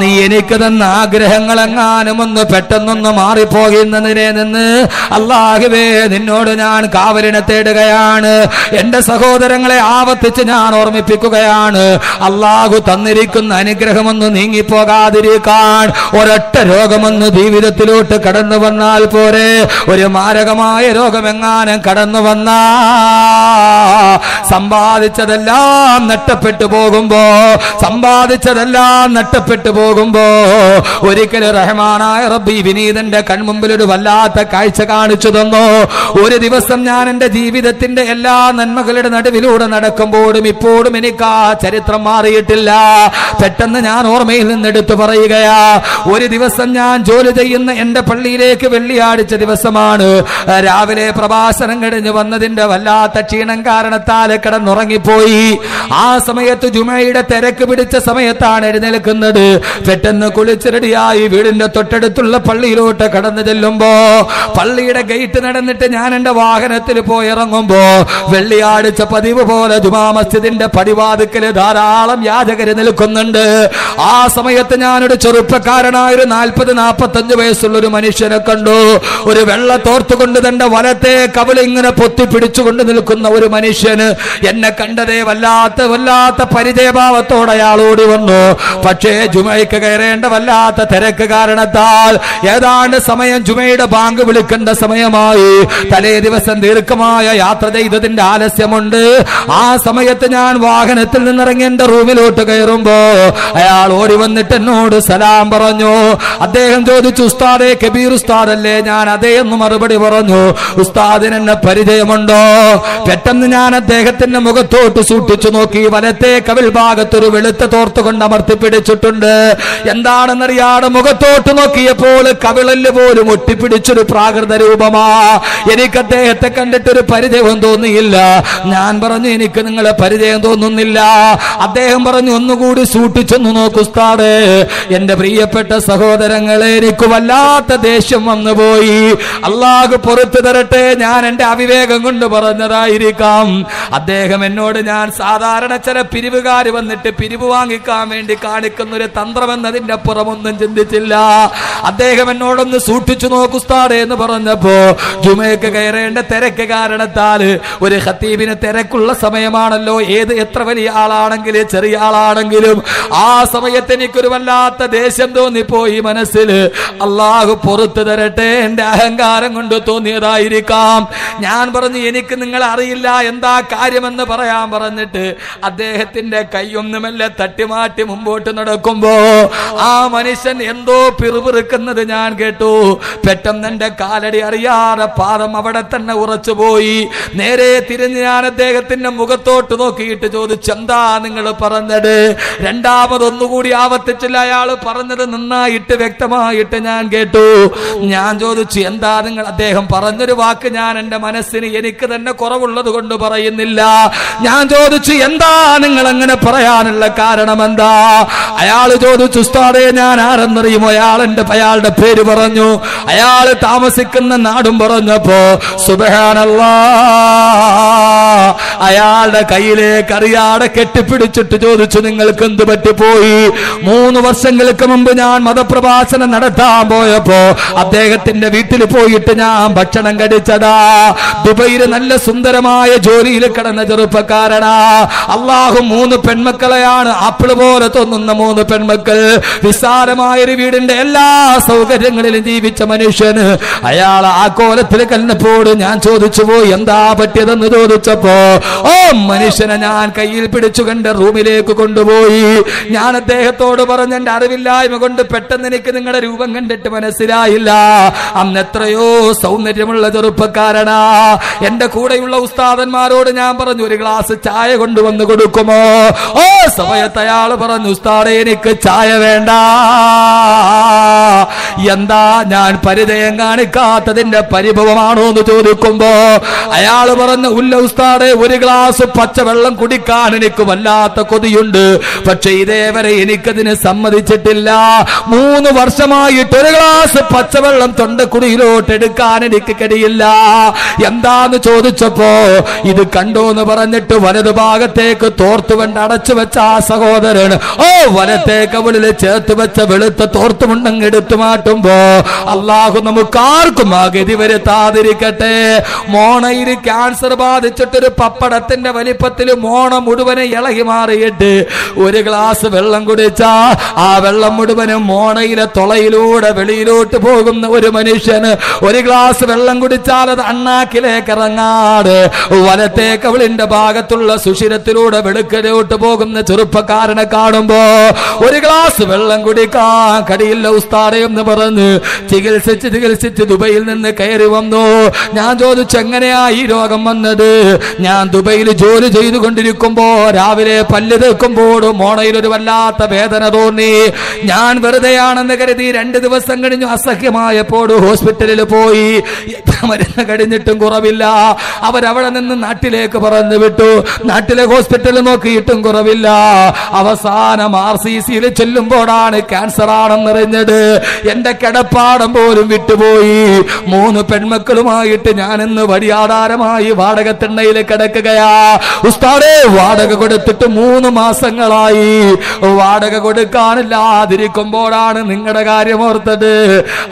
നീ എനിക്ക് തന്ന ആഗ്രഹങ്ങൾ എങ്ങാനും ഒന്ന് പെട്ടെന്നൊന്ന് മാറിപ്പോകുന്നതിനെ നിന്ന് അള്ളാഹുവേ നിന്നോട് ഞാൻ കാവലിനെ തേടുകയാണ്. എന്റെ സഹോദരങ്ങളെ ആവർത്തിച്ച് ഞാൻ ഓർമ്മിപ്പിക്കുകയാണ്. അള്ളാഹു തന്നിരിക്കുന്ന അനുഗ്രഹമൊന്ന് നീങ്ങിപ്പോകാതിരിക്കാൻ ഒരൊറ്റ രോഗമൊന്ന് ജീവിതത്തിലോട്ട് കടന്നു വന്നാൽ പോരെ. ഒരു മാരകമായ രോഗമെങ്ങാനും കടന്നു വന്നാ സമ്പാദിച്ചതെല്ലാം നഷ്ടപ്പെട്ടു പോകുമ്പോ സമ്പാദിച്ചതെല്ലാം നഷ്ടപ്പെട്ടു പോകുമ്പോ ഒരിക്കലും റഹ്മാനായ റബ്ബി വിനീതന്റെ കൺമുമ്പിൽ ഒരു വല്ലാത്ത കാഴ്ച കാണിച്ചു തന്നു. ഒരു ദിവസം ഞാൻ എന്റെ ജീവിതത്തിന്റെ എല്ലാ നന്മകളുടെ നടുവിലൂടെ നടക്കുമ്പോഴും ഇപ്പോഴും എനിക്ക് ആ ചരിത്രം മാറിയിട്ടില്ല. പെട്ടെന്ന് ഞാൻ ഓർമ്മയിൽ നിന്ന് എടുത്തു പറയുകയാ ഒരു ദിവസം ഞാൻ ജോലി ചെയ്യുന്ന എന്റെ പള്ളിയിലേക്ക് വെള്ളിയാഴ്ച ദിവസമാണ്. രാവിലെ പ്രഭാഷണം കഴിഞ്ഞു വന്നതിന്റെ വല്ലാത്ത ക്ഷീണം കാരണത്താൽ കിടന്നുറങ്ങിപ്പോയി. ആ സമയത്ത് ജുമയുടെ തിരക്ക് പിടിച്ച സമയത്താണ് എഴുന്നേൽക്കുന്നത് പെട്ടെന്ന് കുളിച്ച് റെഡിയായി വീടിന്റെ തൊട്ടടുത്തുള്ള പള്ളിയിലോട്ട് കടന്നു ചെല്ലുമ്പോ പള്ളിയുടെ ഗേറ്റ് നടന്നിട്ട് ഞാൻ എന്റെ വാഹനത്തിൽ പോയി ഇറങ്ങുമ്പോ വെള്ളിയാഴ്ച പതിവ് പോലെ ജുമാ മസ്ജിദിന്റെ പടിവാതുക്കൽ ധാരാളം യാചകര് നിൽക്കുന്നുണ്ട്. ആ സമയത്ത് ഞാനൊരു ചെറുപ്പക്കാരനായ ഒരു നാൽപ്പത് നാൽപ്പത്തഞ്ച് വയസ്സുള്ള ഒരു മനുഷ്യനെ കണ്ടു. ഒരു വെള്ള തോർത്തുകൊണ്ട് തന്റെ വലത്തെ കവല ഇങ്ങനെ പൊത്തി പിടിച്ചുകൊണ്ട് നിൽക്കുന്ന ഒരു മനുഷ്യന് എന്നെ കണ്ടതേ വല്ലാത്ത വല്ലാത്ത പരിചയഭാവത്തോടെ അയാൾ ഓടി വന്നു. പക്ഷേ ജുമയ്ക്ക് കയറേണ്ട വല്ലാത്ത തിരക്ക് കാരണത്താൽ ഏതാണ്ട് സമയം ജുമയുടെ ബാങ്ക് വിളിക്കേണ്ട സമയമായി. തലേ ദിവസം ദീർഘമായ യാത്ര ചെയ്തതിന്റെ ആലസ്യമുണ്ട്. ആ സമയത്ത് ഞാൻ വാഹനത്തിൽ നിന്നിറങ്ങി എന്റെ റൂമിലോട്ട് കയറുമ്പോ അയാൾ ഓടി വന്നിട്ട് എന്നോട് സലാം പറഞ്ഞു. അദ്ദേഹം ചോദിച്ചു ഉസ്താദേ കബീർ ഉസ്താദ് അല്ലേ ഞാൻ അതേ എന്ന് മറുപടി പറഞ്ഞു. ഉസ്താദിന് എന്നെ പരിചയമുണ്ടോ? പെട്ടെന്ന് ഞാൻ അദ്ദേഹത്തിന്റെ മുഖത്തോട്ട് സൂക്ഷിച്ചു നോക്കി. വലത്തെ കവിൽ ഭാഗത്തൊരു വെളുത്ത തോർത്തുകൊണ്ട് അമർത്തിപ്പിടി അമർത്തി പിടിച്ചിട്ടുണ്ട് എന്താണെന്നറിയാതെ മുഖത്തോട്ട് നോക്കിയപ്പോൾ കവിളൽ പോലും ഒട്ടിപ്പിടിച്ചൊരു പ്രാകൃത രൂപമാ. എനിക്ക് അദ്ദേഹത്തെ കണ്ടിട്ടൊരു പരിചയം തോന്നിയില്ല. ഞാൻ പറഞ്ഞു എനിക്ക് നിങ്ങളെ പരിചയം തോന്നുന്നില്ല. അദ്ദേഹം പറഞ്ഞു ഒന്നുകൂടി സൂക്ഷിച്ചൊന്ന് നോക്കൂ ഉസ്താദേ. എന്റെ പ്രിയപ്പെട്ട സഹോദരങ്ങളെ എനിക്ക് വല്ലാത്ത ദേഷ്യം വന്നു പോയി അള്ളാഹു പുറത്തു തരട്ടെ ഞാൻ എന്റെ അവിവേകം കൊണ്ട് പറഞ്ഞതായിരിക്കാം. അദ്ദേഹം എന്നോട് ഞാൻ സാധാരണ ചില പിരിവുകാർ വന്നിട്ട് പിരിവ് വാങ്ങിക്കാൻ വേണ്ടി കാണിക്കുന്ന ഒരു തന്ത്രം എന്നതിന്റെ അപ്പുറമൊന്നും ചിന്തിച്ചില്ല. അദ്ദേഹം എന്നോടൊന്ന് സൂക്ഷിച്ചു നോക്കുസ്താടെ എന്ന് പറഞ്ഞപ്പോ ജുമയ്ക്ക് കയറേണ്ട തിരക്ക് കാരണത്താൽ ഒരു ഹത്തീബിന് തിരക്കുള്ള സമയമാണല്ലോ. ഏത് എത്ര വലിയ ആളാണെങ്കിലും ചെറിയ ആളാണെങ്കിലും ആ സമയത്ത് എനിക്കൊരു വല്ലാത്ത ദേഷ്യം തോന്നിപ്പോയി മനസ്സിൽ. അള്ളാഹു പുറത്തു തരട്ടെ എന്റെ അഹങ്കാരം കൊണ്ട് തോന്നിയതായിരിക്കാം. ഞാൻ പറഞ്ഞു എനിക്ക് നിങ്ങൾ അറിയില്ല എന്താ കാര്യമെന്ന് പറയാൻ പറഞ്ഞിട്ട് അദ്ദേഹത്തിന്റെ കൈയൊന്നുമല്ല തട്ടിമാറ്റി മുമ്പോട്ട് നടക്കുമ്പോ ആ മനുഷ്യൻ എന്തോ പിറുപിറുക്കുന്നത് ഞാൻ കേട്ടു. പെട്ടെന്ന് എന്റെ കാലടി അറിയാതെ പാദം അവിടെ തന്നെ ഉറച്ചുപോയി നേരെ തിരിഞ്ഞ് ഞാൻ അദ്ദേഹത്തിന്റെ മുഖത്തോട്ട് നോക്കിയിട്ട് ചോദിച്ചു എന്താ നിങ്ങൾ പറഞ്ഞത്? രണ്ടാമതൊന്നുകൂടി ആവർത്തിച്ചില്ല. അയാൾ പറഞ്ഞത് നന്നായിട്ട് വ്യക്തമായിട്ട് ഞാൻ കേട്ടു. ഞാൻ ചോദിച്ചു എന്താ നിങ്ങൾ? അദ്ദേഹം പറഞ്ഞൊരു വാക്ക് ഞാൻ എന്റെ മനസ്സിന് എനിക്ക് തന്നെ കുറവുള്ളത് കൊണ്ട് പറയുന്നില്ല. ഞാൻ ചോദിച്ചു എന്താ നിങ്ങൾ അങ്ങനെ പറയാനുള്ള കാരണം എന്താ? അയാൾ ചോദിച്ചു ഉസ്താദെ ഞാൻ ആരെന്നറിയുമോ? അയാൾ അയാളുടെ പേര് പറഞ്ഞു. അയാൾ താമസിക്കുന്ന നാടും പറഞ്ഞപ്പോ സുബഹാനല്ല. അയാളുടെ കയ്യിലേക്ക് അറിയാതെ കെട്ടിപ്പിടിച്ചിട്ട് ചോദിച്ചു നിങ്ങൾക്ക് എന്ത് പറ്റിപ്പോയി? മൂന്ന് വർഷങ്ങൾക്ക് മുമ്പ് ഞാൻ മതപ്രഭാഷണം നടത്താൻ പോയപ്പോ അദ്ദേഹത്തിന്റെ വീട്ടിൽ പോയിട്ട് ഞാൻ ഭക്ഷണം കഴിച്ചതാ. ദുബൈയിൽ നല്ല സുന്ദരമായ ജോലിയിൽ കിടന്ന ചെറുപ്പക്കാരനാ. അള്ളാഹു മൂന്ന് പെൺമക്കളെയാണ് ആപ്പിൾ പോലെ തോന്നുന്ന മൂന്ന് പെൺമക്കൾ വിശാലമായ ഒരു വീടിന്റെ എല്ലാ സൗകര്യങ്ങളിലും ജീവിച്ച മനുഷ്യന് അയാൾ ആ കോലത്തിൽ കല്ലപ്പോട് ഞാൻ ചോദിച്ചു പോയി എന്താ പറ്റിയതെന്ന് ചോദിച്ചപ്പോ ഓ മനുഷ്യനെ ഞാൻ കയ്യിൽ പിടിച്ചു കണ്ട് റൂമിലേക്ക് കൊണ്ടുപോയി. ഞാൻ അദ്ദേഹത്തോട് പറഞ്ഞ എന്റെ അറിവില്ലായ്മ കൊണ്ട് പെട്ടെന്ന് എനിക്ക് നിങ്ങളുടെ രൂപം കണ്ടിട്ട് മനസ്സിലായില്ല. അന്ന് എത്രയോ സൗന്ദര്യമുള്ള ചെറുപ്പക്കാരനാ. എന്റെ കൂടെയുള്ള ഉസ്താദന്മാരോട് ഞാൻ പറഞ്ഞു ഒരു ഗ്ലാസ് ചായ കൊണ്ടുവന്ന് കൊടുക്കുമോ? ഓ സമയത്ത് അയാൾ പറഞ്ഞു ഉസ്താദെ എനിക്ക് ചായ വേണ്ട. എന്താ ഞാൻ പരിചയം കാണിക്കാത്തതിന്റെ പരിഭവമാണോ എന്ന് ചോദിക്കുമ്പോ അയാൾ പറഞ്ഞു ഉല്ല ഉസ്താടെ ഒരു ഗ്ലാസ് പച്ചവെള്ളം കുടിക്കാൻ എനിക്ക് വല്ലാത്ത കൊതിയുണ്ട്. പക്ഷെ ഇതേവരെ എനിക്കതിന് സമ്മതിച്ചിട്ടില്ല. മൂന്ന് വർഷമായിട്ട് ഒരു ഗ്ലാസ് പച്ചവെള്ളം തൊണ്ടക്കുടിയിലോട്ട് എടുക്കാൻ എനിക്ക് കഴിയില്ല. എന്താന്ന് ചോദിച്ചപ്പോ ഇത് കണ്ടോ എന്ന് പറഞ്ഞിട്ട് വലതു ഭാഗത്തേക്ക് തോർത്തുകൊണ്ട് അടച്ചു വെച്ച ആ സഹോദരൻ ഓ വലത്തേക്ക് കവളിൽ ചേർത്ത് വെച്ച വെളുത്ത തോർത്തുമുണ്ടങ്ങ് എടുത്തു മാറ്റുമ്പോ അള്ളാഹു നമുക്ക് ആർക്കും ആ ഗതി വരുത്താതിരിക്കട്ടെ മോണയിൽ ക്യാൻസർ ബാധിച്ചിട്ടൊരു പപ്പടത്തിന്റെ വലിപ്പത്തിൽ മോണ മുഴുവനെ ഇളകി മാറിയിട്ട് ഒരു ഗ്ലാസ് വെള്ളം കുടിച്ചാ ആ വെള്ളം മുഴുവനും മോണയിലെ തുളയിലൂടെ വെളിയിലോട്ട് പോകുന്ന ഒരു മനുഷ്യന് ഒരു ഗ്ലാസ് വെള്ളം കുടിച്ചാൽ അത് അണ്ണാക്കിലേക്ക് ഇറങ്ങാട് വലത്തേക്കവളിന്റെ ഭാഗത്തുള്ള സുഷിരത്തിലൂടെ വെളുക്കലോട്ട് പോകുന്ന ചെറുപ്പക്കാരനെ കാണുമ്പോ ഒരു ഗ്ലാസ് വെള്ളം കുടിക്കാൻ കടിയില്ല ഉസ്താദെ എന്ന് പറഞ്ഞ് ചികിത്സിച്ച് ചികിത്സിച്ച് ദുബൈയിൽ നിന്ന് കയറി വന്നു. ഞാൻ ചോദിച്ചു എങ്ങനെയാ ഈ രോഗം വന്നത്? ഞാൻ ദുബൈയിൽ ജോലി ചെയ്തു കൊണ്ടിരിക്കുമ്പോ രാവിലെ പല്ല് തേക്കുമ്പോഴും മോണയിൽ ഒരു വല്ലാത്ത വേദന തോന്നി. ഞാൻ വെറുതെയാണെന്ന് കരുതി രണ്ട് ദിവസം കഴിഞ്ഞു അസഹ്യമായപ്പോൾ ഹോസ്പിറ്റലിൽ പോയി. മരുന്ന് കഴിഞ്ഞിട്ടും കുറവില്ല. അവരവിടെ നിന്ന് നാട്ടിലേക്ക് പറഞ്ഞു വിട്ടു. നാട്ടിലെ ഹോസ്പിറ്റലിൽ നോക്കിയിട്ടും കുറവില്ല. അവസാനം ആർ സി സിയിൽ ചെല്ലുമ്പോഴാണ് ക്യാൻസർ ആണെന്നറിഞ്ഞത് എന്റെ കിടപ്പാടം പോലും വിട്ടുപോയി. മൂന്ന് പെൺമക്കളുമായിട്ട് ഞാൻ ഇന്ന് വഴിയാധാരമായി വാടക തിണ്ണയിൽ കിടക്കുകയാ. ഉസ്താദേ വാടക കൊടുത്തിട്ട് മൂന്ന് മാസങ്ങളായി. വാടക കൊടുക്കാനില്ലാതിരിക്കുമ്പോഴാണ് നിങ്ങളുടെ കാര്യം ഓർത്തത്.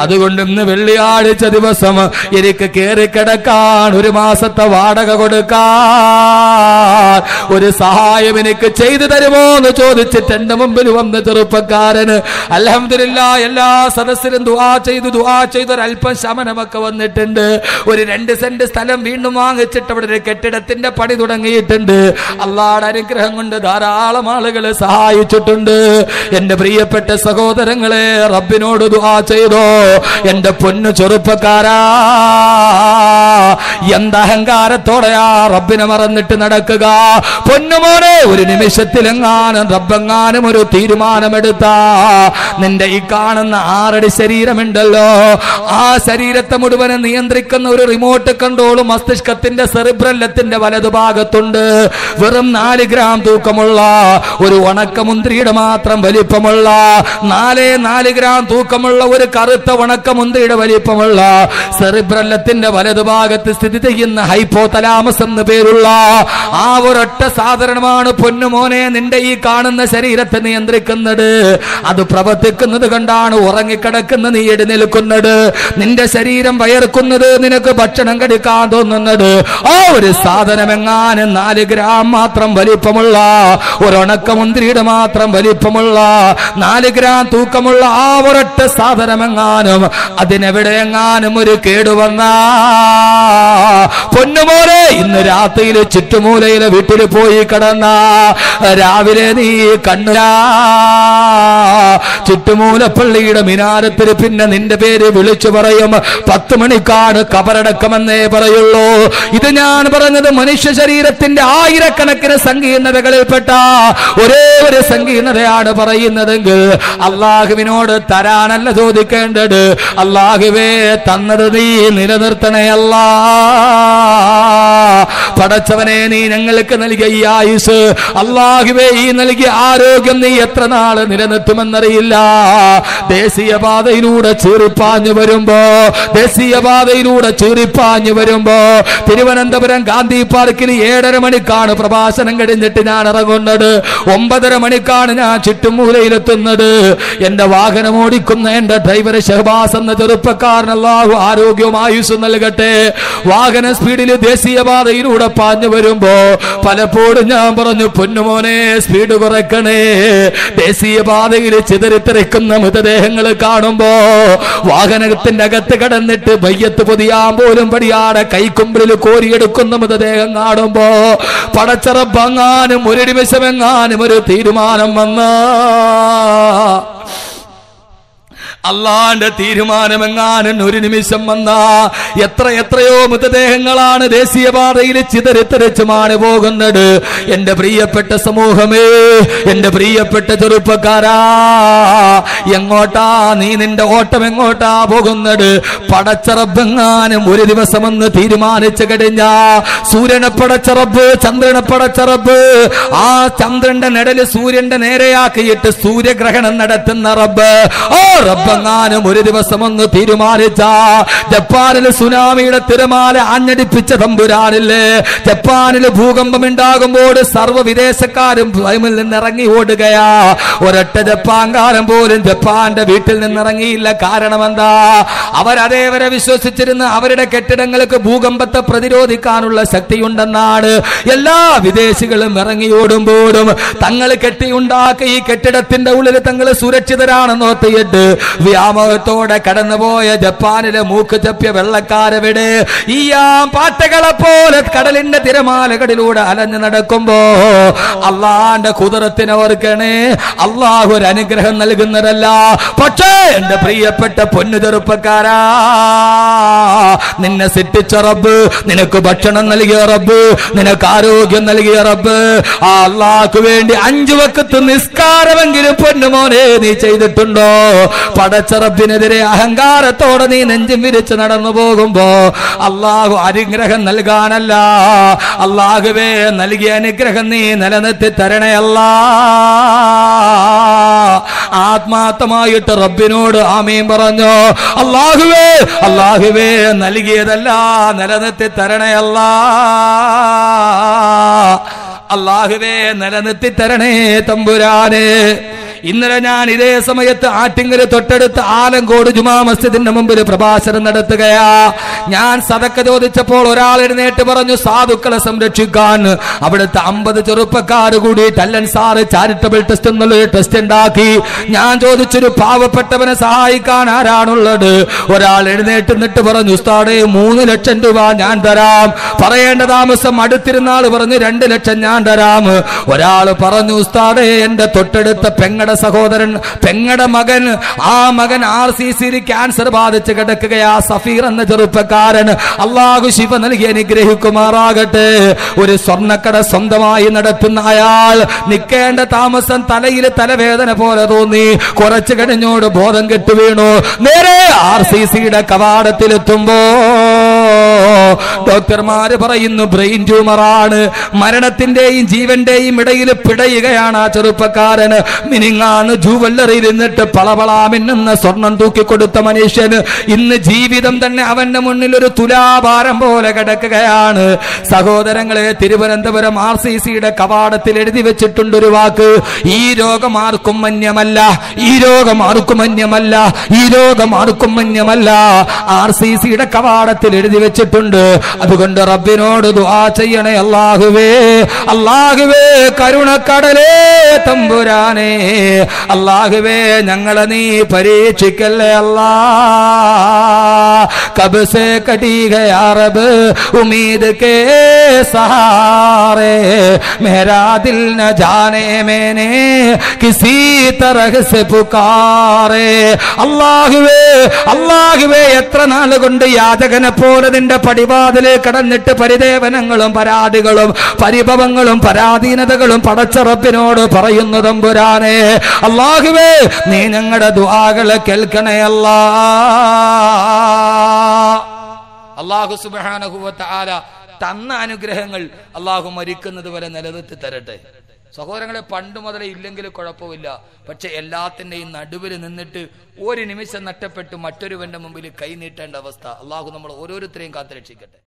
അതുകൊണ്ട് ഇന്ന് വെള്ളിയാഴ്ച ദിവസം എനിക്ക് കയറി കിടക്കാൻ ഒരു മാസത്തെ വാടക കൊടുക്കാൻ ഒരു സഹായം എനിക്ക് ചെയ്തു തരുമോ എന്ന് ചോദിച്ചിട്ട് എന്റെ മുമ്പിൽ വന്ന ചെറുപ്പക്കാരന് അലഹമില്ല എല്ലാ സദസ്സിലും ദുആ ചെയ്തു ദുആ ചെയ്ത് ഒരല്പം ശമനമൊക്കെ വന്നിട്ടുണ്ട്. ഒരു രണ്ട് സെന്റ് സ്ഥലം വീണ്ടും വാങ്ങിച്ചിട്ട് അവിടെ ഒരു കെട്ടിടത്തിന്റെ പണി തുടങ്ങിയിട്ടുണ്ട്. അള്ളാടെ അനുഗ്രഹം കൊണ്ട് ധാരാളം ആളുകളെ സഹായിച്ചിട്ടുണ്ട്. എന്റെ പ്രിയപ്പെട്ട സഹോദരങ്ങളെ റബ്ബിനോട് ദുആ ചെയ്തോ. എന്റെ പൊന്നു ചെറുപ്പക്കാരാ എന്ത് അഹങ്കാരത്തോടെയാ റബ്ബിനെ മറന്നിട്ട് നടക്കുക? പൊന്നുമോനെ ഒരു നിമിഷത്തിലെങ്ങാനും റബ്ബെങ്ങാനും ഒരു തീരുമാനമെടുത്ത. നിന്റെ ഈ കാണുന്ന ആറടി ശരീരമുണ്ടല്ലോ. ആ ശരീരത്തെ മുഴുവനെ നിയന്ത്രിക്കുന്ന ഒരു റിമോട്ട് കൺട്രോൾ മസ്തിഷ്കത്തിന്റെ സെറിബ്രല്ലത്തിന്റെ വലതുഭാഗത്തുണ്ട്. വെറും നാല് ഗ്രാം തൂക്കമുള്ള ഒരു ഉണക്കമുന്തിരിയുടെ മാത്രം വലിപ്പമുള്ള നാലേ നാല് ഗ്രാം തൂക്കമുള്ള ഒരു കറുത്ത ഉണക്കമുന്തിരിയുടെ വലിപ്പമുള്ള സെറിബ്രല്ലത്തിന്റെ വലതുഭാഗത്ത് സ്ഥിതി ചെയ്യുന്ന ഹൈപ്പോ തലാമസ് എന്ന് പേരുള്ള ആ ഒരൊറ്റ സാധനമാണ് പൊന്നുമോനെ നിന്റെ ഈ കാണുന്ന ശരീരത്തെ നിയന്ത്രിക്കുന്നത്. അത് പ്രവർത്തിക്കുന്നത് കണ്ടാണ് ഉറങ്ങിക്കിടക്കുന്ന നീ എഴുന്നേൽക്കുന്നത് നിന്റെ ശരീരം വയർക്കുന്നത് നിനക്ക് ഭക്ഷണം കടിക്കാൻ തോന്നുന്നത്. ആ ഒരു സാധനം എങ്ങാനും നാല് ഗ്രാം മാത്രം വലിപ്പമുള്ള ഒരു ഉണക്കമുന്തിരിയുടെ മാത്രം വലിപ്പമുള്ള നാല് ഗ്രാം തൂക്കമുള്ള ആ ഒരൊറ്റ സാധനം എങ്ങാനും അതിനെവിടെ എങ്ങാനും ഒരു കേടുവന്നാ പൊന്നുമോനെ ഇന്ന് രാത്രിയിൽ ചുറ്റുമൂലയിലെ വീട്ടിൽ പോയി കിടന്ന. രാവിലെ നീ കണ്ണുരാ ചുറ്റുമൂലപ്പള്ളിയുടെ മിനാരത്തിൽ പിന്നെ നിന്റെ പേര് വിളിച്ചു പറയും. പത്ത് മണിക്കാണ് കബറടക്കമെന്നേ പറയുള്ളൂ. ഇത് ഞാൻ പറഞ്ഞത് മനുഷ്യ ശരീരത്തിന്റെ ആയിരക്കണക്കിന് സങ്കീർണതകളിൽപ്പെട്ട ഒരേ ഒരു സങ്കീർണതയാണ് പറയുന്നതെങ്കിൽ അള്ളാഹുവിനോട് തരാനല്ല ചോദിക്കേണ്ടത്. അള്ളാഹുവേ തന്നത് നീ നിലനിർത്തണയല്ല പടച്ചവനെ നീ ഞങ്ങൾക്ക് നൽകിയ ആയുസ്. അള്ളാഹുവേ ഈ നൽകിയ ആരോഗ്യം നീ എത്ര നാൾ നിലനിർത്തുമെന്നറിയില്ല. ദേശീയപാതയിലൂടെ ചീറിപ്പാഞ്ഞു വരുമ്പോ ദേശീയപാതയിലൂടെ ചീറിപ്പാഞ്ഞു വരുമ്പോ തിരുവനന്തപുരം ഗാന്ധി പാർക്കിൽ ഏഴര മണിക്കാണ് പ്രഭാഷണം കഴിഞ്ഞിട്ട് ഞാൻ ഇറങ്ങുന്നത്. ഒമ്പതര മണിക്കാണ് ഞാൻ ചുറ്റുമൂലയിലെത്തുന്നത് എന്റെ വാഹനം ഓടിക്കുന്ന എന്റെ ഡ്രൈവർ ഷഹബാസ് എന്ന ചെറുപ്പക്കാരനല്ലാഹു ആരോഗ്യവും ആയുസ് നൽകട്ടെ. വാഹന സ്പീഡിൽ ദേശീയപാതയിലൂടെ പാഞ്ഞു വരുമ്പോ പലപ്പോഴും ഞാൻ പറഞ്ഞു പൊന്നുമോനെ സ്പീഡ് കുറക്കണേ ദേശീയപാതയിൽ ചിതറിത്തെറിക്കുന്ന മൃതദേഹങ്ങൾ കാണുമ്പോ വാഹനത്തിന്റെ അകത്ത് കടന്നിട്ട് വയ്യത്ത് പൊതിയാൻ പോലും പടിയാടെ കൈക്കുമ്പിളിൽ കോരിയെടുക്കുന്ന മൃതദേഹം കാണുമ്പോ പടച്ചറപ്പങ്ങാനും ഒരു നിമിഷമെങ്ങാനും ഒരു തീരുമാനം വന്ന. അള്ളാന്റെ തീരുമാനമെങ്ങാനും ഒരു നിമിഷം വന്നാ എത്ര എത്രയോ മൃതദേഹങ്ങളാണ് ദേശീയപാതയിൽ ചിതറിത്തെറിച്ചുമാണ് പോകുന്നത്. എന്റെ പ്രിയപ്പെട്ട സമൂഹമേ എന്റെ പ്രിയപ്പെട്ട ചെറുപ്പക്കാരാ എങ്ങോട്ടാ നീ നിന്റെ ഓട്ടം എങ്ങോട്ടാ പോകുന്നത്? പടച്ചറബെങ്ങാനും ഒരു ദിവസം എന്ന് തീരുമാനിച്ചു കഴിഞ്ഞാ സൂര്യനെ പടച്ചറബ് ചന്ദ്രനെ പടച്ചറബ് ആ ചന്ദ്രന്റെ നിഴൽ സൂര്യന്റെ നേരെയാക്കിയിട്ട് സൂര്യഗ്രഹണം നടത്തുന്ന റബ്ബ്. ഓ റബ്ബെങ്ങാനും ഒരു ദിവസം ഒന്ന് തീരുമാനിച്ച. ജപ്പാനിൽ സുനാമിയുടെ തിരമാല അഞ്ഞടിപ്പിച്ച തമ്പുരാനില്ലേ? ജപ്പാനിൽ ഭൂകമ്പം ഉണ്ടാകുമ്പോൾ സർവ വിദേശക്കാരും ഭയമിൽ നിന്നിറങ്ങി ഓടുകയാ. ഒരൊറ്റ ജപ്പാൻകാരൻ പോലും ജപ്പാന്റെ വീട്ടിൽ നിന്നിറങ്ങിയില്ല. കാരണം എന്താ? അവരതേവരെ വിശ്വസിച്ചിരുന്ന അവരുടെ കെട്ടിടങ്ങൾക്ക് ഭൂകമ്പത്തെ പ്രതിരോധിക്കാനുള്ള ശക്തിയുണ്ടെന്നാണ്. എല്ലാ വിദേശികളും ഇറങ്ങി ഓടുമ്പോഴും തങ്ങൾ കെട്ടിയുണ്ടാക്കി ഈ കെട്ടിടത്തിന്റെ ഉള്ളിൽ തങ്ങൾ സുരക്ഷിതരാണെന്ന് ഓർത്തിയിട്ട് വ്യാമോഹത്തോടെ കടന്നുപോയ ജപ്പാനിലെ മൂക്ക് തപ്പിയ വെള്ളക്കാരവിടെ ഈ ആ പാട്ടകളെ പോലെ കടലിന്റെ തിരമാലകളിലൂടെ അലഞ്ഞു നടക്കുമ്പോ അള്ളാന്റെ കുതിരത്തിനവർക്കണേ അള്ളാഹു ഒരു അനുഗ്രഹം നൽകുന്നതല്ല. പക്ഷേ എന്റെ പ്രിയപ്പെട്ട പൊന്നു ചെറുപ്പക്കാരാ നിന്നെ സിട്ടിച്ച റബ്ബ് നിനക്ക് ഭക്ഷണം നൽകിയ റബ്ബ് നിനക്ക് ആരോഗ്യം നൽകിയ റബ്ബ്. ആ അള്ളാഹ്ക്ക് വേണ്ടി അഞ്ചു വക്കത്ത് നിസ്കാരമെങ്കിലും പൊന്നുമോനെ നീ ചെയ്തിട്ടുണ്ടോ? പടച്ച റബ്ബിനെതിരെ അഹങ്കാരത്തോടെ നീ നെഞ്ചും വിരിച്ച് നടന്നു പോകുമ്പോ അള്ളാഹു അനുഗ്രഹം നൽകാനല്ല. അള്ളാഹുവേ നൽകിയ അനുഗ്രഹം നീ നിലനിർത്തി തരണയല്ല. ആത്മാർത്ഥമായിട്ട് റബ്ബിനോട് ആമീൻ പറഞ്ഞു. അള്ളാഹുവേ അള്ളാഹുവേ നൽകിയതല്ല നിലനിർത്തി തരണയല്ല. അള്ളാഹുവേ നിലനിർത്തി തരണേ തമ്പുരാനെ. ഇന്നലെ ഞാൻ ഇതേ സമയത്ത് ആറ്റിങ്ങൽ തൊട്ടടുത്ത് ആലങ്കോട് ജുമാ മസ്ജിദിന്റെ മുമ്പിൽ പ്രഭാഷണം നടത്തുകയാ. ഞാൻ സതക്ക ചോദിച്ചപ്പോൾ ഒരാൾ എഴുന്നേറ്റ് പറഞ്ഞു സാധുക്കളെ സംരക്ഷിക്കാൻ അവിടുത്തെ അമ്പത് ചെറുപ്പക്കാർ കൂടി ടല്ലൻ സാറ് ചാരിറ്റബിൾ ടെസ്റ്റ് എന്നുള്ളൊരു ടെസ്റ്റ് ഉണ്ടാക്കി. ഞാൻ ചോദിച്ചൊരു പാവപ്പെട്ടവനെ സഹായിക്കാൻ ആരാണുള്ളത്? ഒരാൾ എഴുന്നേറ്റ് നിട്ട് പറഞ്ഞു ഉസ്താടെ മൂന്ന് ലക്ഷം രൂപ ഞാൻ തരാം. പറയേണ്ട താമസം അടുത്തിരുന്നാൾ പറഞ്ഞു രണ്ട് ലക്ഷം ഞാൻ തരാം. ഒരാൾ പറഞ്ഞു ഉസ്താടെ എന്റെ തൊട്ടടുത്ത പെങ്ങടെ സഹോദരൻ പെങ്ങടെ മകൻ ആ മകൻ ആർ സി സിയിൽ ക്യാൻസർ ബാധിച്ച് കിടക്കുകയാ സഫീർ എന്ന ചെറുപ്പക്കാരൻ. അള്ളാഹു ശിവ നൽകി അനുഗ്രഹിക്കുമാറാകട്ടെ. ഒരു സ്വർണക്കട സ്വന്തമായി നടത്തുന്ന അയാൾ നിൽക്കേണ്ട താമസം തലയിൽ തലവേദന പോലെ തോന്നി. കുറച്ചു കഴിഞ്ഞോട് ബോധം കെട്ടു വീണു. നേരെ ആർ സി സിയുടെ കവാടത്തിലെത്തുമ്പോ ഡോക്ടർമാര് പറയുന്നു ബ്രെയിൻ ട്യൂമറാണ് മരണത്തിന്റെയും ജീവന്റെയും ഇടയിൽ പിടയുകയാണ് ആ ചെറുപ്പക്കാരന്. മിനിങ്ങാണ് ജൂവല്ലറിയിൽ നിന്നിട്ട് പളപളാമിന്നുന്ന സ്വർണം തൂക്കിക്കൊടുത്ത മനുഷ്യന് ഇന്ന് ജീവിതം തന്നെ അവന്റെ മുന്നിൽ ഒരു തുലാഭാരം പോലെ കിടക്കുകയാണ്. സഹോദരങ്ങളെ തിരുവനന്തപുരം ആർ സി സിയുടെ കവാടത്തിൽ എഴുതി വെച്ചിട്ടുണ്ട് ഒരു വാക്ക്. ഈ രോഗം ആർക്കും മന്യമല്ല ഈ രോഗം ആർക്കും മന്യമല്ല ഈ രോഗം ആർക്കും മന്യമല്ല ആർ സി സിയുടെ കവാടത്തിൽ എഴുതി വെച്ചിട്ടുണ്ട് അതുകൊണ്ട് റബ്ബിനോട് ദുആ ചെയ്യണേ അല്ലാഹുവേ. അല്ലാഹുവേ കരുണക്കടലേ തമ്പുരാനേ. അല്ലാഹുവേ ഞങ്ങളെ നീ പരീക്ഷിക്കല്ലേ അല്ലാ. कब से कटी गया रब उम्मीद के सहारे मेरा दिल न जाने मैंने किसी तरह से पुकारे അള്ളാഹുവേ അള്ളാഹുവേ എത്ര നാൾ കൊണ്ട് യാചകനെ പോലെ നിന്റെ പടിവാതിലെ കടന്നിട്ട് പരിദേവനങ്ങളും പരാതികളും പരിഭവങ്ങളും പരാധീനതകളും പടച്ചറപ്പിനോട് പറയുന്നു തമ്പുരാനെ അള്ളാഹുവേ നീ ഞങ്ങളുടെ ദുആകളെ കേൾക്കണേ അല്ലാ അള്ളാഹു സുബാനഹുവത്ത ആല തന്ന അനുഗ്രഹങ്ങൾ അള്ളാഹു മരിക്കുന്നത് വരെ നിലനിർത്തി തരട്ടെ. സഹോദരങ്ങളെ പണ്ട് മുതലേ ഇല്ലെങ്കിൽ കുഴപ്പമില്ല. പക്ഷെ എല്ലാത്തിന്റെയും നടുവിൽ നിന്നിട്ട് ഒരു നിമിഷം നഷ്ടപ്പെട്ട് മറ്റൊരുവന്റെ മുമ്പിൽ കൈ നീട്ടേണ്ട അവസ്ഥ. അള്ളാഹു നമ്മൾ ഓരോരുത്തരെയും കാത്തുരക്ഷിക്കട്ടെ.